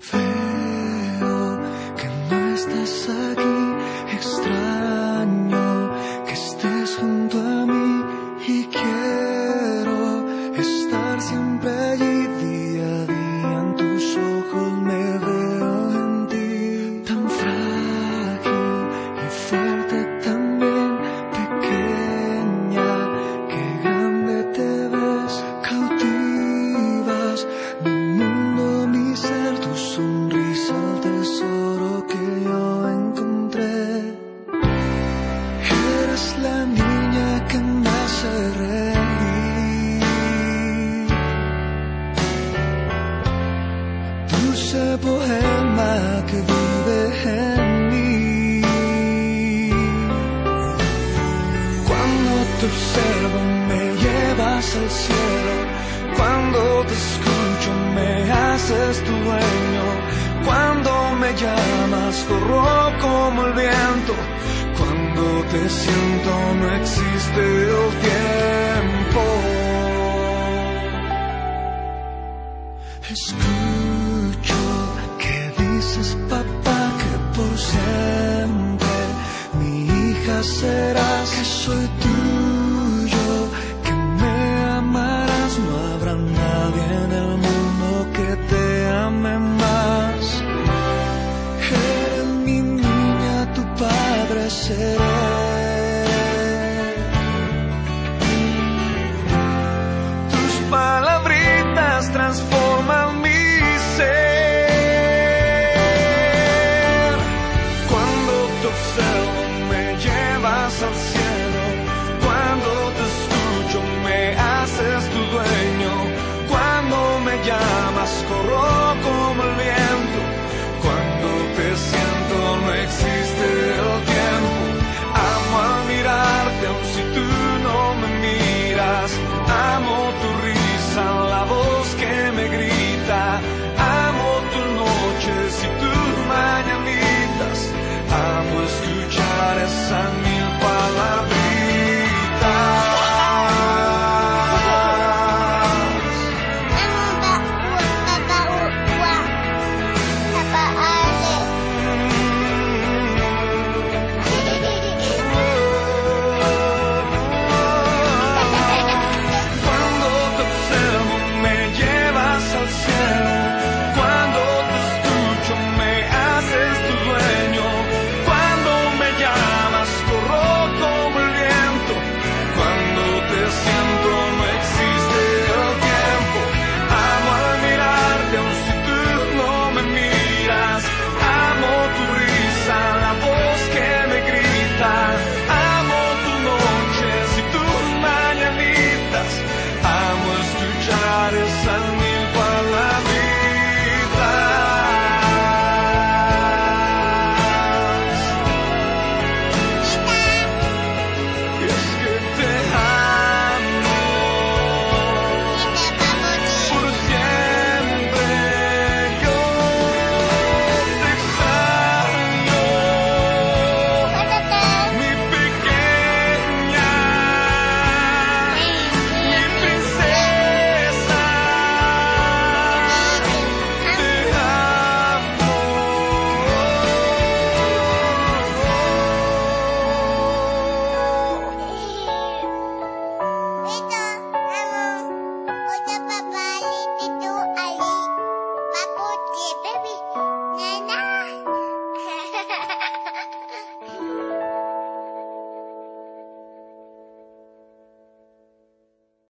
飞。Que vive en mí. Cuando te observo me llevas al cielo. Cuando te escucho me haces tu dueño. Cuando me llamas corro como el viento. Cuando te siento no existe el tiempo. Escucho dices papá que por siempre mi hija serás que soy tuya.